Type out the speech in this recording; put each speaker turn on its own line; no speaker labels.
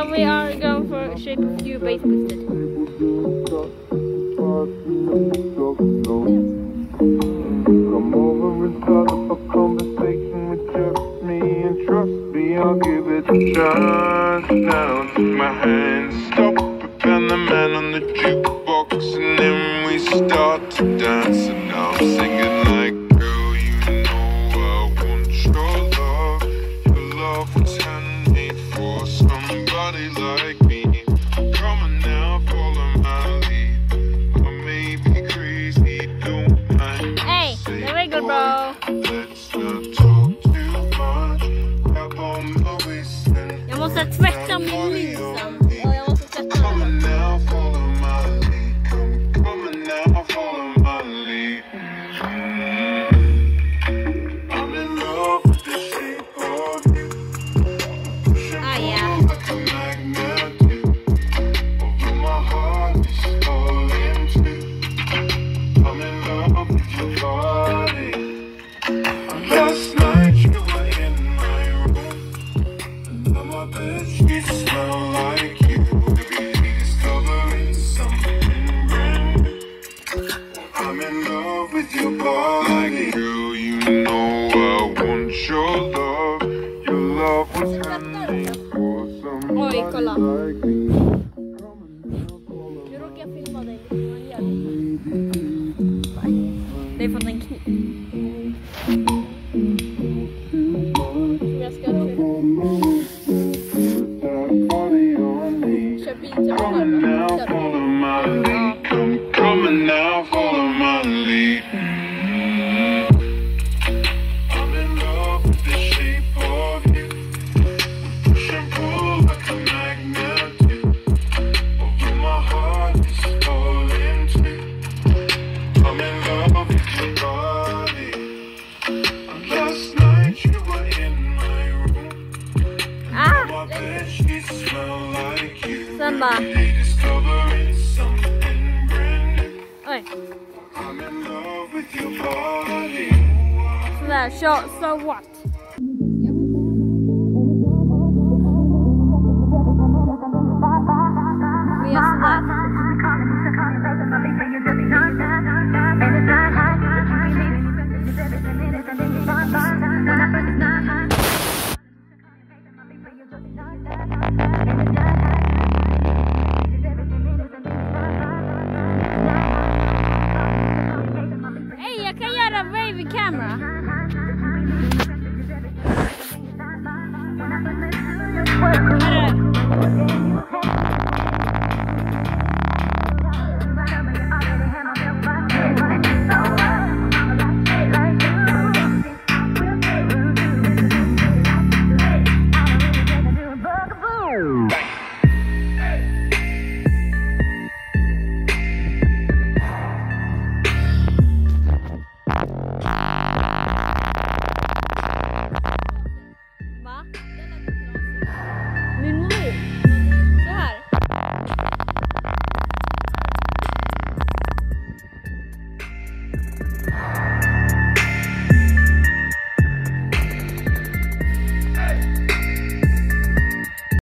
And we are going for shape two bass boosted.
Come over and start a conversation with just me and trust me, I'll give it a chance. Now take my hand, stop, and the man on the jukebox, and then we start to dance. Last night you were in my room. Now my smell like you. Something. I'm in love with your body. Girl, you know I want your love. Your love was handmade for somebody like me. Coming now. Samba. Oi. So that
shot, so what? Här